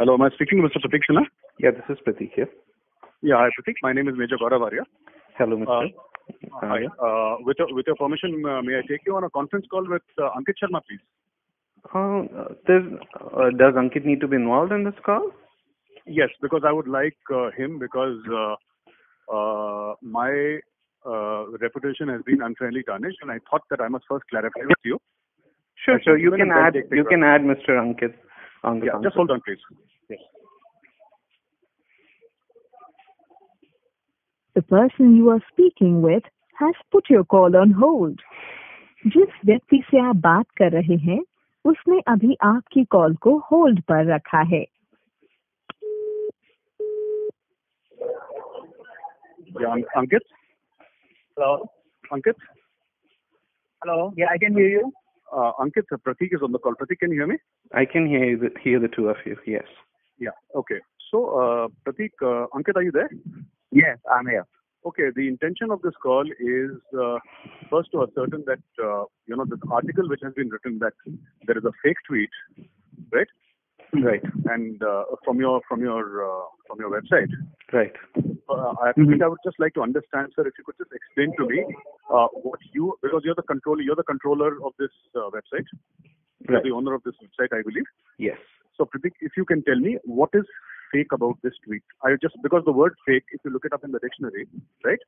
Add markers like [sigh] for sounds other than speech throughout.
Hello, am I speaking to Mr. Pratik Sinha? Yeah, this is Pratik here. Yeah, hi Pratik. My name is Major Gaurav Arya. Hello, Mr. Uh, hi. Uh, with, your, with your permission, uh, may I take you on a conference call with uh, Ankit Sharma, please? Uh, uh, does Ankit need to be involved in this call? Yes, because I would like uh, him because uh, uh, my uh, reputation has been unfairly tarnished, and I thought that I must first clarify with you. Sure, sure. You can add you can add Mr. Ankit on the Yeah, just hold on, please. Yes. The person you are speaking with has put your call on hold. जिस व्यक्ति से आप बात कर रहे हैं उसने अभी आपकी कॉल को होल्ड पर रखा है Ankit? Hello. Ankit? Hello. Yeah, I can hear you. Uh, Ankit, Pratik is on the call. Pratik, can you hear me? I can hear you, the, hear the two of you. Yes. Yeah. Okay. So, uh, Pratik, uh, Ankit, are you there? Yes, I'm here. Okay, the intention of this call is uh, first to ascertain that uh, you know this article which has been written that there is a fake tweet, right? Right. And uh, from your from your uh, from your website, Right. uh, I think I would just like to understand, sir, if you could just explain to me uh, what you because you're the controller you're the controller of this uh, website, you're Right. the owner of this website, I believe. Yes. So, Pratik, if you can tell me what is fake about this tweet? I just because the word fake, if you look it up in the dictionary, right,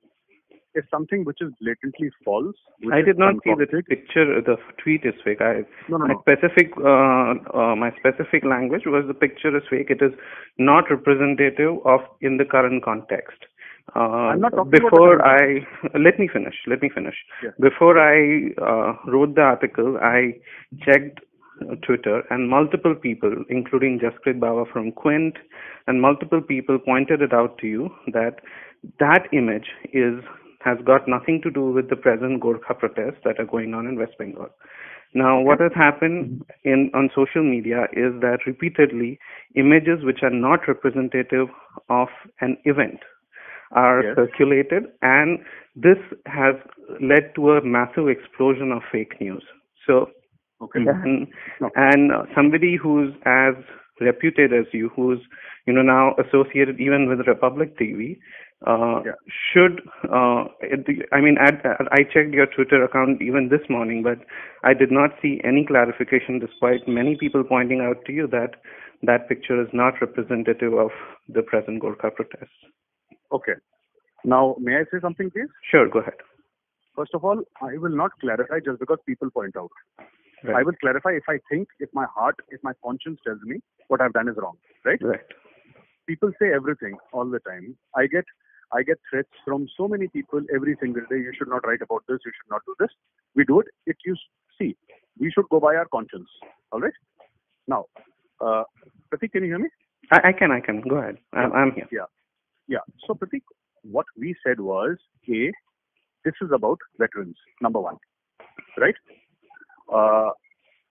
is something which is blatantly false. I did not see the picture. The tweet is fake. I No, no, my no. specific uh, uh, my specific language was the picture is fake. It is not representative of in the current context. Uh, I'm not talking about before current I [laughs] let me finish. Let me finish. Before I uh, wrote the article, I checked uh, Twitter and multiple people, including Jaskirat Bawa from Quint, and multiple people pointed it out to you that that image is has got nothing to do with the present Gorkha protests that are going on in West Bengal. Now, what has happened in on social media is that repeatedly images which are not representative of an event are Yes. circulated, and this has led to a massive explosion of fake news. So, Okay. and, Okay. and uh, somebody who's as reputed as you, who's you know now associated even with Republic TV, uh, Yeah. should uh, it- I mean at, I checked your Twitter account even this morning, but I did not see any clarification, despite many people pointing out to you that that picture is not representative of the present Gorkha protests. Okay. Now, may I say something, please? Sure, go ahead. First of all, I will not clarify just because people point out. Right. I will clarify if I think, if my heart, if my conscience tells me what I've done is wrong. Right? Right. people say everything all the time. I get I get threats from so many people every single day. You should not write about this. You should not do this. We do it. It you see. We should go by our conscience. All right. Now, uh, Pratik, can you hear me? I, I can, I can. Go ahead. I'm, I'm here. Yeah. Yeah. So, Pratik, what we said was, A, this is about veterans, number one. Right? Uh,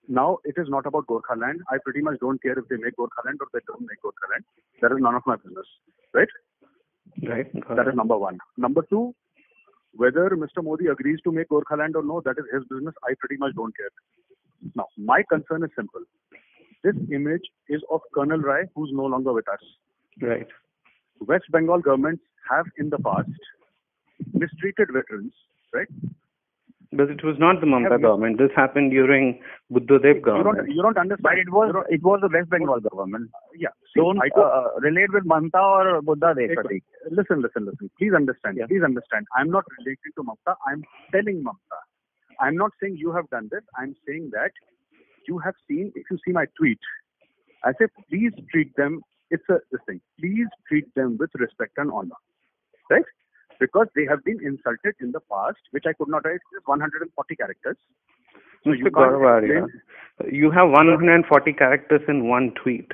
now, it is not about Gorkha land. I pretty much don't care if they make Gorkha land or they don't make Gorkha land. That is none of my business. Right? Right. That is number one. Number two, whether Mr. Modi agrees to make Gorkha land or no, that is his business. I pretty much don't care. Now, my concern is simple. This image is of Colonel Rai, who's no longer with us. Right. West Bengal governments have in the past mistreated veterans, right? But it was not the Mamata Have government. This happened during Buddhadev You government. don't, you don't understand. But it was it was the West Bengal government. yeah. See, Don't I uh, relate with Mamta or Buddha Dev. Ek Pratik. Listen, listen, listen. Please understand. Yeah. Please understand. I'm not relating to Mamta. I'm telling Mamta. I'm not saying you have done this. I'm saying that you have seen, if you see my tweet, I say, please treat them, it's a this thing, please treat them with respect and honor. Right? Because they have been insulted in the past, which I could not write, just 140 characters. So Mr. you can't Gaurav Arya, explain- you have 140 characters in one tweet,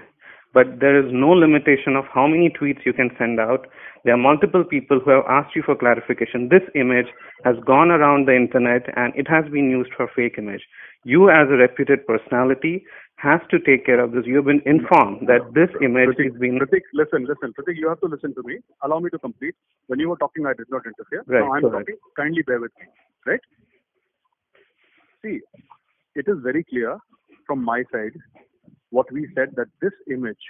but there is no limitation of how many tweets you can send out. There are multiple people who have asked you for clarification. This image has gone around the internet and it has been used for fake image. You, as a reputed personality, has to take care of this. You have been informed that this image Pratik, is being Pratik, listen, listen. Pratik, you have to listen to me. Allow me to complete. When you were talking, I did not interfere. Right, Now I'm go ahead. talking. Kindly bear with me. Right? See, it is very clear from my side what we said that this image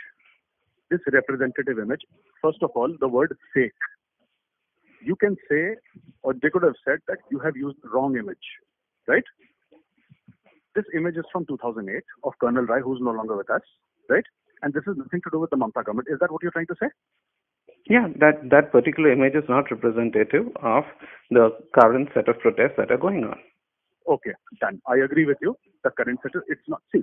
this representative image, first of all, the word fake. You can say, or they could have said that you have used the wrong image, right? This image is from 2008 of Colonel Rai, who's no longer with us, right? And this is nothing to do with the Mamta government. Is that what you're trying to say? Yeah, that that particular image is not representative of the current set of protests that are going on. Okay, done. I agree with you. The current set, of, it's not. See,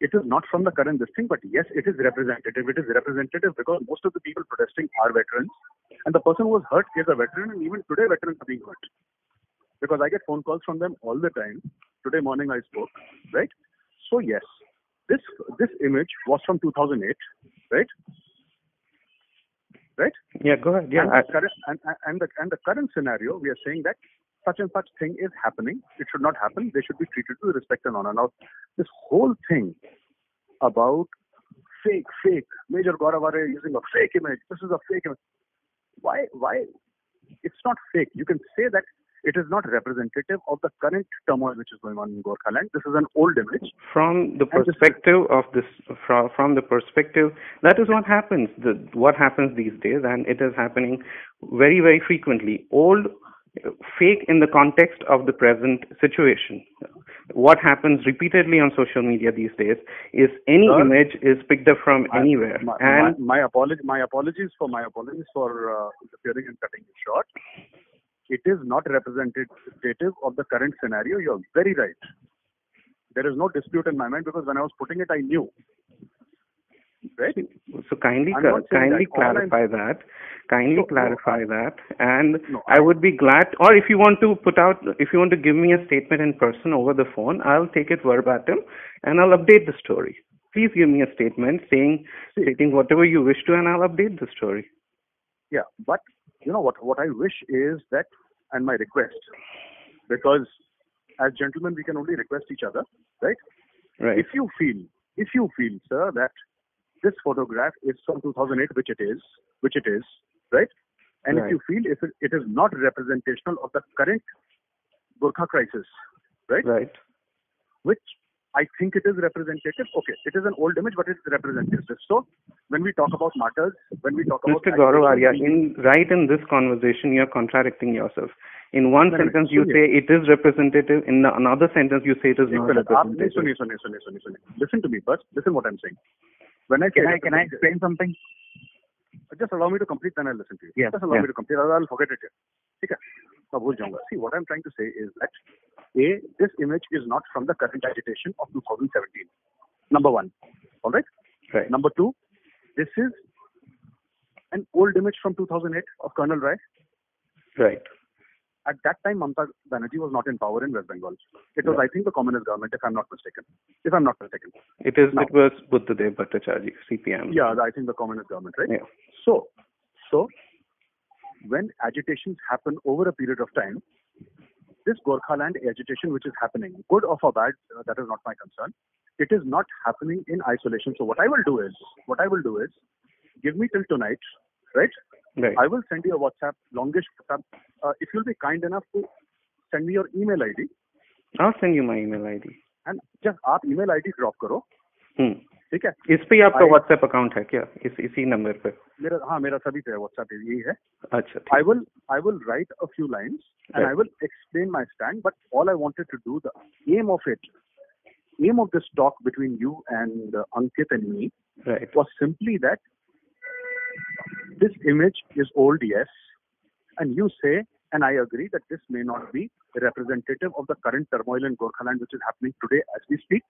it is not from the current this thing, but yes, it is representative. It is representative because most of the people protesting are veterans, and the person who was hurt is a veteran, and even today veterans are being hurt. Because I get phone calls from them all the time. Today morning I spoke, right? So yes, this this image was from 2008, right? Right? Yeah, go ahead. Yeah, and, I, the current, and, and- the and the current scenario, we are saying that such and such thing is happening. It should not happen. They should be treated with respect and honor. Now, this whole thing about fake, fake, Major Gaurav Arya using a fake image. This is a fake image. Why? Why? It's not fake. You can say that it is not representative of the current turmoil which is going on in Gorkhaland. This is an old image. from the perspective of this from, from the perspective that is what happens the what happens these days and it is happening very very frequently old fake in the context of the present situation what happens repeatedly on social media these days is any Sir, image is picked up from I- anywhere My, and my, my apology, my apologies for my apologies for uh, interfering and cutting you short. It is not representative of the current scenario. You're very right. There is no dispute in my mind because when I was putting it, I knew. Right? So kindly I'm cla- not saying kindly that. All I'm- clarify that. Kindly No, no, clarify that. And No, I I- would be glad, or if you want to put out, if you want to give me a statement in person over the phone, I'll take it verbatim and I'll update the story. Please give me a statement saying, stating whatever you wish to, and I'll update the story. Yeah. But you know what? What I wish is that, and my request, because as gentlemen, we can only request each other, right? Right. If you feel, if you feel, sir, that this photograph is from 2008, which it is, which it is, right? And Right. if you feel if it, it is not representational of the current Gurkha crisis, right? Right. Which I think it is representative. Okay, it is an old image, but it's representative. So when we talk about martyrs, when we talk about Mr. Gaurav Arya, in right in this conversation, you're contradicting yourself. In one sentence you say it is representative, in another sentence you say it is not ah, representative. Listen to me first. Listen what I'm saying. When I can I can I explain something? Just allow me to complete, then I'll listen to you. Yeah, Just allow yeah. me to complete, otherwise I'll forget it. Okay. मैं भूल जाऊंगा see what I am trying to say a this image is not from the current agitation of 2017 number one all right Right. number two this is an old image from 2008 of colonel rai Right. at that time mamta banerjee was not in power in west bengal it was i think the communist government if i'm not mistaken if i'm not mistaken It is. Now- It was Buddhadev Bhattacharya, CPM. Yeah, I think the communist government, right? Yeah. So, so when agitations happen over a period of time, this Gorkhaland agitation which is happening, good or for bad, uh, that is not my concern. It is not happening in isolation. So what I will do is, what I will do is, give me till tonight, right? Right. I will send you a WhatsApp, longish WhatsApp. Uh, if you'll be kind enough to send me your email ID, I'll send you my email ID. and just आप email ID drop करो, हम्म ठीक है? इस पे आपका WhatsApp account है क्या? इस इसी नंबर पे। मेरा हाँ मेरा सभी पे व्हाट्सएप यही है। अच्छा I will I will write a few lines and I will explain my stand but all I wanted to do the aim of it aim of this talk between you and Ankit and me me was simply that this image is old yes and you say and I agree that this may not be representative of the current turmoil in Gorkhaland which is happening today as we speak,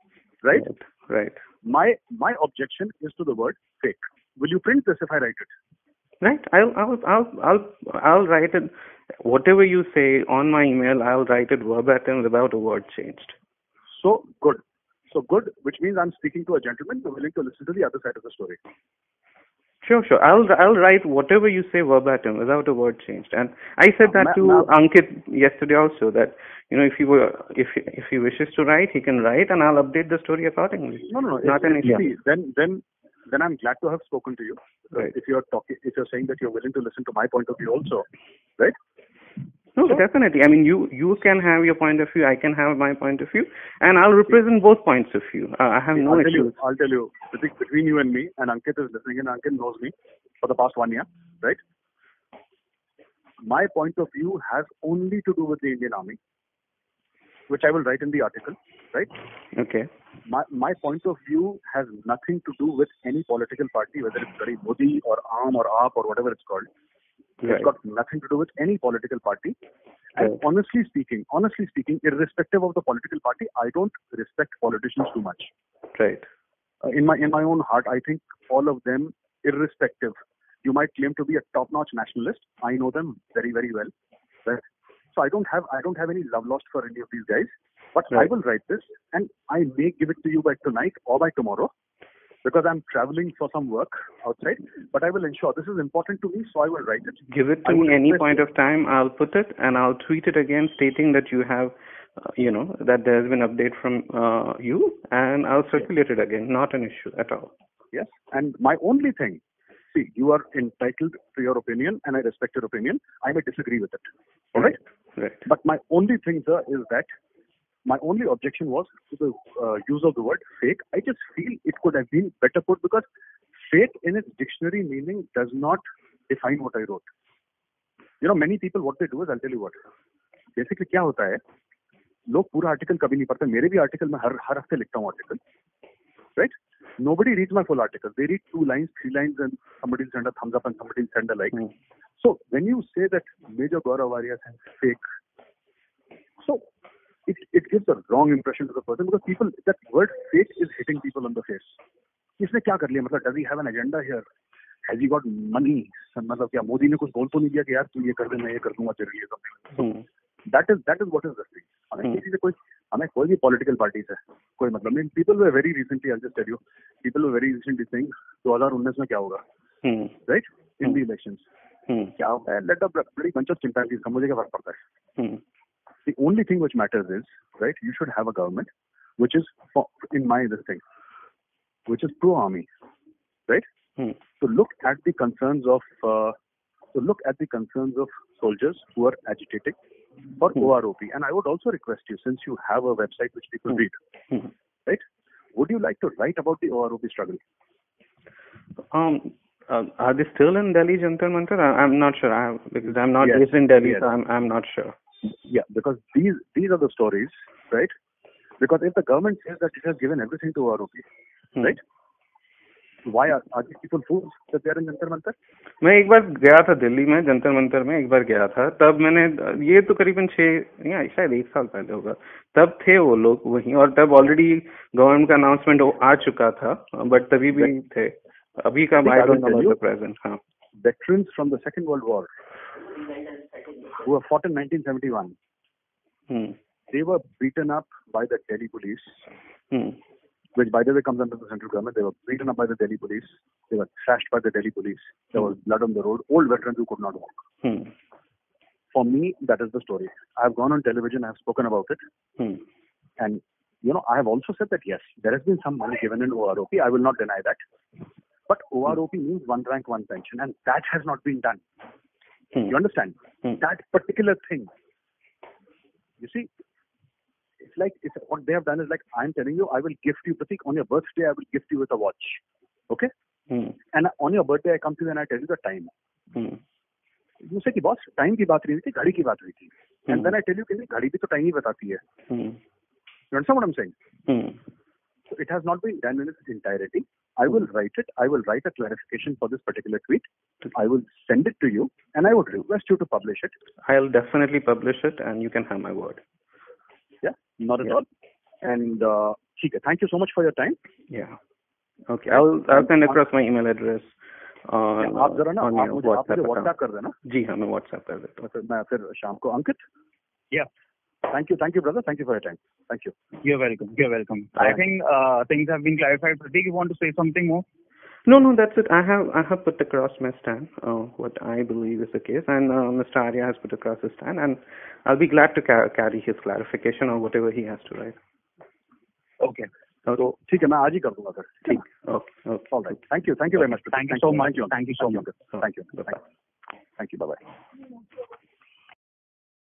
right? right My my objection is to the word fake. Will you print this if I write it? right I'll I'll I'll I'll I'll write it whatever you say on my email I'll write it verbatim without a word changed So good. So good, which means I'm speaking to a gentleman who's willing to listen to the other side of the story. Sure, sure. I'll I'll write whatever you say verbatim without a word changed. And I said that to Ankit yesterday also that you know if he were if if he wishes to write he can write and I'll update the story accordingly. No, no, no. Not an issue. Then, then, then I'm glad to have spoken to you. Right. If you're talking, if you're saying that you're willing to listen to my point of view also, right? No, definitely. I mean, you you can have your point of view. I can have my point of view, and I'll represent both points of view. Uh, I have no I'll tell you. I'll tell you, between you and me, and Ankit is listening, and Ankit knows me for the past one year, right? My point of view has only to do with the Indian Army, which I will write in the article, right? Okay. My, my point of view has nothing to do with any political party, whether it's Modi or AAM or AAP or whatever it's called. Right. It's got nothing to do with any political party. And Right. honestly speaking, honestly speaking, irrespective of the political party, I don't respect politicians too much. Right. Uh, in my in my own heart, I think all of them, irrespective, you might claim to be a top-notch nationalist. I know them very very well. Right? So I don't have I don't have any love lost for any of these guys. But I will write this, and I may give it to you by tonight or by tomorrow, because I'm traveling for some work outside. But I will ensure this is important to me, so I will write it. Give it to me any point of time. I'll put it and I'll tweet it again, stating that you have, uh, you know, that there's been update from uh, you, and I'll circulate it again. Not an issue at all. Yes. And my only thing, see, you are entitled to your opinion, and I respect your opinion. I may disagree with it. All right. Right. But my only thing, sir, is that my only objection was to the uh, use of the word fake. I just feel it could have been better put because fake in its dictionary meaning does not define what I wrote. You know, many people, what they do is, I'll tell you what. Basically, क्या होता है लोग पूरा article कभी नहीं पढ़ते मेरे भी आर्टिकल में हर हर हफ्ते लिखता हूँ article right nobody reads my full article they read two lines three lines and somebody will send a thumbs up and somebody will send a like Hmm. so when you say that Major Gaurav Arya is fake, wrong impression to the person because people that word fate is hitting people on the face इसने क्या कर लिया? मतलब does he have an agenda here has he got money मतलब क्या मोदी ने कुछ बोल तो नहीं दिया कि यार तू ये कर दे मैं ये कर दूँगा तेरे लिए कम that is that is what is this thing हमें हम्म। किसी से कोई हमें कोई भी पॉलिटिकल पार्टी से कोई मतलब नहीं। People way very recently I just you people way very recently thing दो में क्या होगा? राइट इन द इलेक्शन क्या होगा लेट अ बड़ी बंच ऑफ़ चिंता की मुझे क्या फ़र्क पड़ता है? हम्म। The only thing which matters is right you should have a government which is for, in my thing which is pro army right Hmm. to look at the concerns of uh, to look at the concerns of soldiers who are agitating for Hmm. OROP and I would also request you since you have a website which people Hmm. read Hmm. right would you like to write about the OROP struggle Um, uh, are they still in Delhi Jantar Mantar? I, I'm not sure. I, because I'm not Yes, based in Delhi, yes. so I'm I'm not sure. Yeah, because these these are the stories, right? Because if the government says that it has given everything to OROP, Hmm. right? Why are, are these people fools that they are in Jantar Mantar? मैं एक बार गया था दिल्ली में जंतर मंतर में एक बार गया था तब मैंने ये तो करीबन छह या शायद एक साल पहले होगा तब थे वो लोग वहीं और तब ऑलरेडी गवर्नमेंट का अनाउंसमेंट आ चुका था बट तभी भी थे अभी का See, I don't know tell about you. The present हाँ Veterans from the Second World War who were fought in 1971. Hmm. They were beaten up by the Delhi police, hmm. which, by the way, comes under the central government. They were beaten up by the Delhi police. They were thrashed by the Delhi police. There was blood on the road. Old veterans who could not walk. Hmm. For me, that is the story. I've gone on television. I've spoken about it. Hmm. And you know, I have also said that yes, there has been some money given in OROP. I will not deny that. But OROP means one rank, one pension, and that has not been done. Hmm You understand? Hmm. That particular thing. You see, it's like it's, what they have done is like I'm telling you, I will gift you, Pratik, on your birthday, I will gift you with a watch. Okay? Hmm And on your birthday, I come to you and I tell you the time. Hmm You say कि boss, time की बात नहीं हुई थी, घड़ी की बात हुई थी. Hmm. And then I tell you कि नहीं, घड़ी भी तो time ही बताती है. हम्म You understand what I'm saying? Hmm So it has not been done in its entirety. I will write it. I will write a clarification for this particular tweet. I will send it to you, and I would request you to publish it. I'll definitely publish it and you can have my word. Yeah, not at Yeah. all. And uh, ठीक है. Thank you so much for your time. Yeah. Okay. I'll I'll send across my email address on आप जरा ना on आप your मुझे आप WhatsApp मुझे account. WhatsApp कर देना. जी हाँ मैं WhatsApp कर देता हूँ. मैं फिर मैं फिर शाम को अंकित. Yeah. Thank you, thank you, brother. Thank you for your time. Thank you. You're welcome. You're welcome. I Alright. think uh, things have been clarified. Pratik, you want to say something more? No, no, that's it. I have I have put across my stand, uh, what I believe is the case, and uh, Mr. Arya has put across his stand, and I'll be glad to ca- carry his clarification or whatever he has to write. Okay. Okay. तो ठीक है मैं आज ही कर दूंगा sir. ठीक. Okay. Okay. All right. Thank you. Thank you very much. Thank you so much. Thank you so much. Thank you. Bye-bye. Thank you. Thank you. Bye bye.